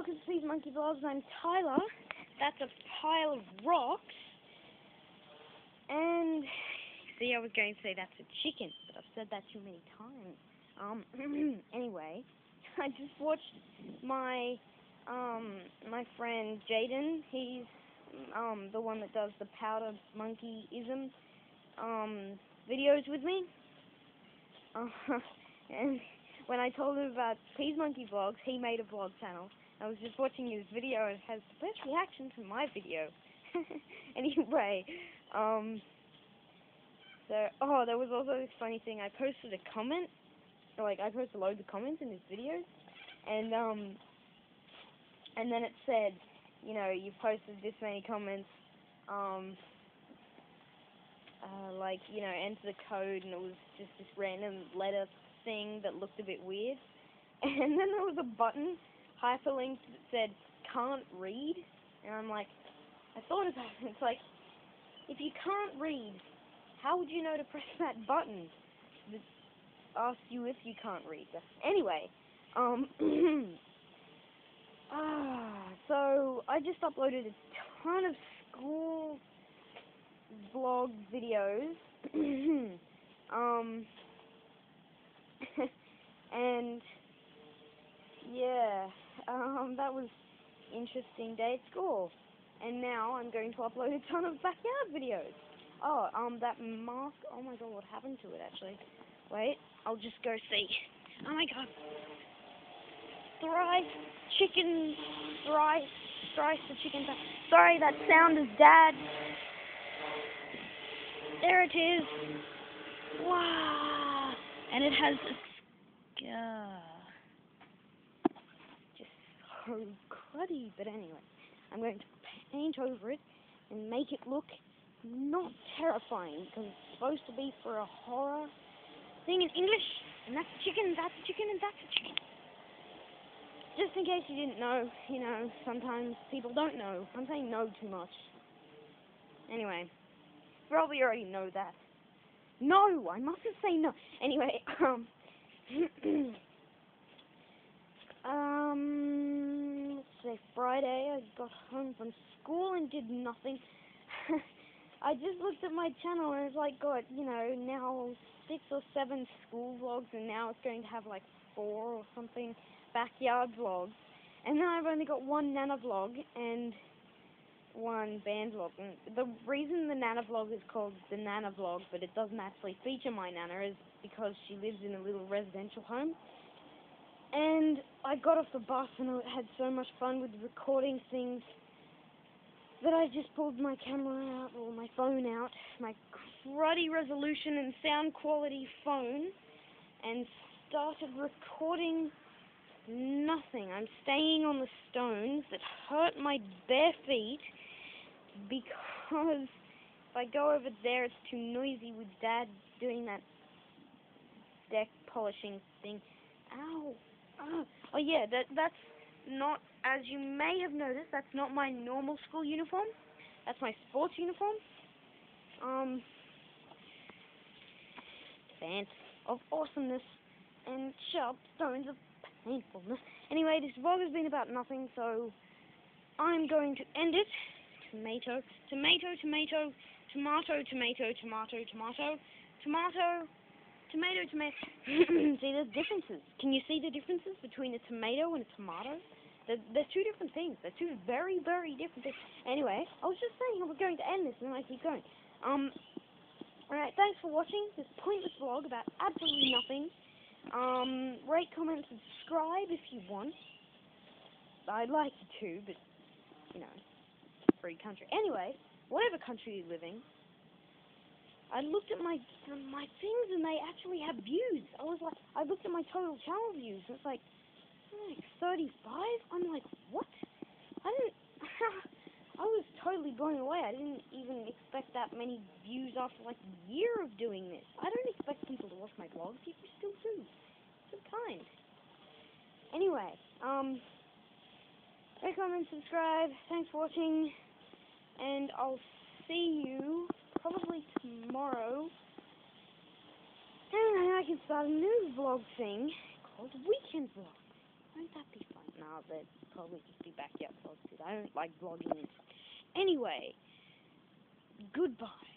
welcome to Pease Monkey Vlogs. I'm Tyler. That's a pile of rocks. And, see, I was going to say that's a chicken, but I've said that too many times. Um, anyway, I just watched my, um, my friend Jayden. He's, um, the one that does the powder monkeyism, um, videos with me. Uh, and when I told him about Pease Monkey Vlogs, he made a vlog channel. I was just watching his video and it has the best reaction to my video. anyway, um, so, oh, there was also this funny thing. I posted a comment, like, I posted loads of comments in his videos, and, um, and then it said, you know, you've posted this many comments, um, uh, like, you know, enter the code, and it was just this random letter thing that looked a bit weird. And then there was a button hyperlinked that said can't read. And I'm like, I thought about it. It's like, if you can't read, how would you know to press that button that asks you if you can't read? Anyway, um, ah, so I just uploaded a ton of school vlog videos. um, and yeah, um, that was interesting day at school. And now I'm going to upload a ton of backyard videos. Oh, um, that mask. Oh my god, what happened to it actually? Wait, I'll just go see. Oh my god. Thrice chicken, thrice, thrice the chicken. Sorry, that sound is dad. There it is. Wow and it has a scar. Cruddy, but anyway, I'm going to paint over it and make it look not terrifying because it's supposed to be for a horror thing in English, and that's a chicken, that's a chicken, and that's a chicken. Just in case you didn't know, you know, sometimes people don't know. I'm saying no too much. Anyway, probably already know that. No, I mustn't say no. Anyway, um, um, say Friday, I got home from school and did nothing. I just looked at my channel and it's like got, you know, now six or seven school vlogs and now it's going to have like four or something backyard vlogs. And then I've only got one Nana vlog and one band vlog. And the reason the Nana vlog is called the Nana vlog, but it doesn't actually feature my Nana, is because she lives in a little residential home. And I got off the bus and I had so much fun with recording things that I just pulled my camera out, or my phone out, my cruddy resolution and sound quality phone, and started recording nothing. I'm staying on the stones that hurt my bare feet because if I go over there, it's too noisy with Dad doing that deck polishing thing. Ow! Oh, oh yeah, that that's not, as you may have noticed, that's not my normal school uniform. That's my sports uniform. Um, fans of awesomeness and sharp stones of painfulness. Anyway, this vlog has been about nothing, so I'm going to end it. Tomato, tomato, tomato, tomato, tomato, tomato, tomato, tomato tomato, tomato. see, there's differences. Can you see the differences between a tomato and a tomato? They're, they're two different things. They're two very, very different things. Anyway, I was just saying I was going to end this, and I keep going. Um, alright, thanks for watching this pointless vlog about absolutely nothing. Um, rate, comment, subscribe if you want. I'd like you to, but, you know free country. Anyway, whatever country you live in, I looked at my my things and they actually have views. I was like, I looked at my total channel views it's like, like 35. I'm like, what? I didn't. I was totally blown away. I didn't even expect that many views after like a year of doing this. I don't expect people to watch my vlogs. People still do. So kind. Anyway, um, like, comment, subscribe. Thanks for watching and I'll see you probably tomorrow. And I can start a new vlog thing called Weekend Vlog. Won't that be fun? Nah, but probably just be backyard vlogs because I don't like vlogging. Anyway, goodbye.